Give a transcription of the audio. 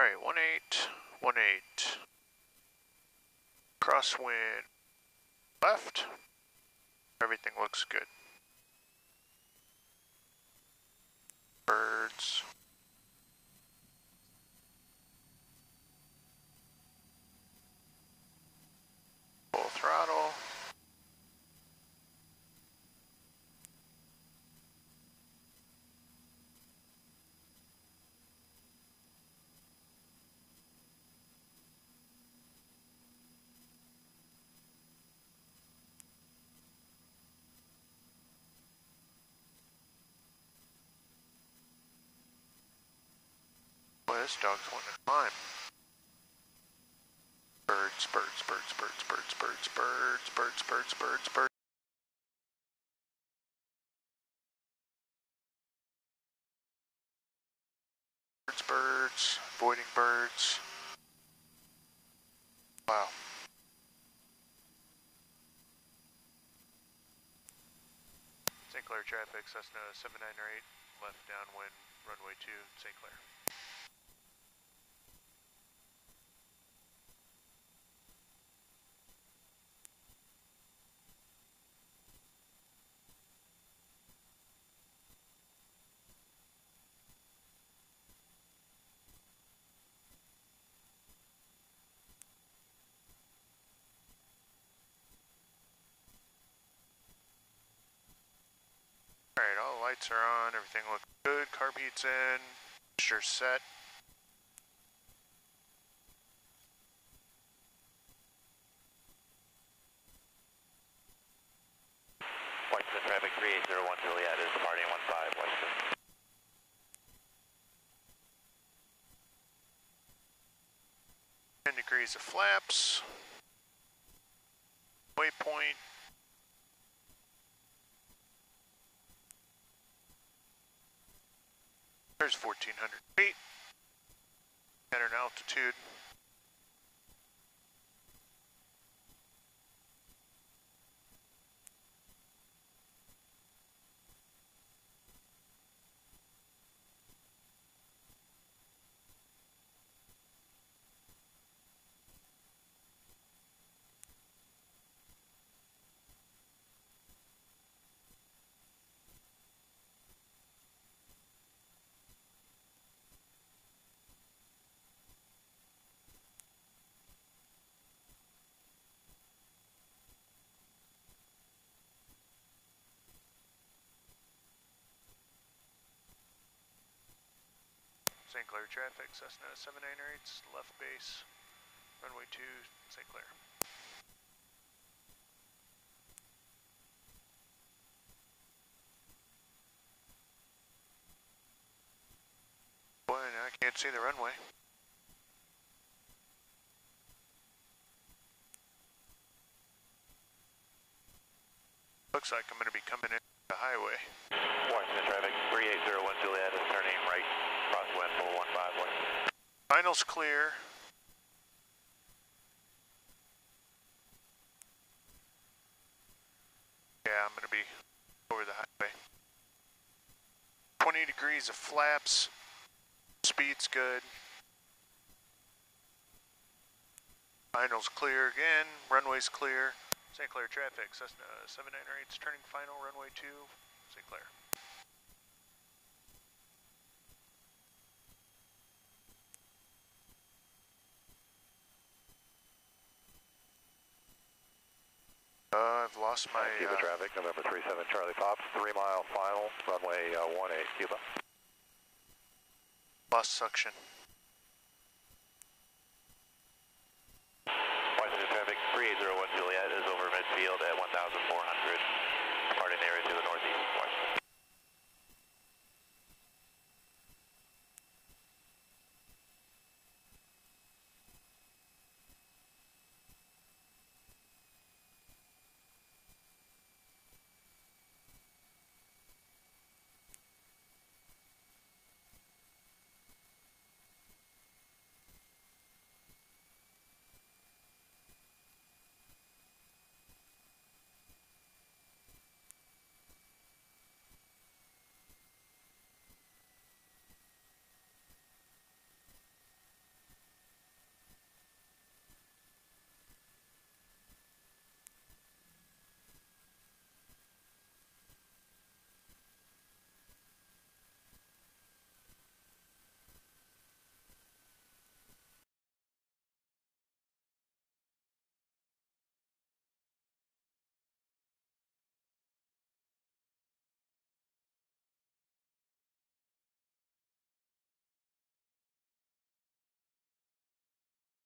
All right, one eight, one eight. Crosswind left. Everything looks good. Birds. This dog's wanting to climb. Birds, birds, birds, birds, birds, birds, birds, birds, birds, birds, birds. Birds, birds, avoiding birds. Wow. St. Clair traffic, Cessna 7908, left downwind, runway 2, St. Clair. Alright, all the lights are on, everything looks good, carb heat's in, sure set. Washington traffic 3801 Juliet is departing 15 Washington. Ten degrees of flaps. Waypoint. There's 1400 feet. At an altitude. St. Clair traffic, Cessna 798's left base, runway 2, St. Clair. Boy, I can't see the runway. Looks like I'm going to be coming in the highway. Traffic 3801 Juliet is turning right, crosswind 415 Washington. Finals clear. Yeah, I'm gonna be over the highway. 20 degrees of flaps. Speed's good. Finals clear again. Runway's clear. St. Clair traffic. Cessna 798's turning final. Runway 2. St. Clair. Uh, I've lost my... Uh, Cuba traffic, November 37 Charlie Pop, three mile final, runway uh, 18 Cuba. Lost suction. Washington traffic 3801 Juliet is over midfield at 1,400.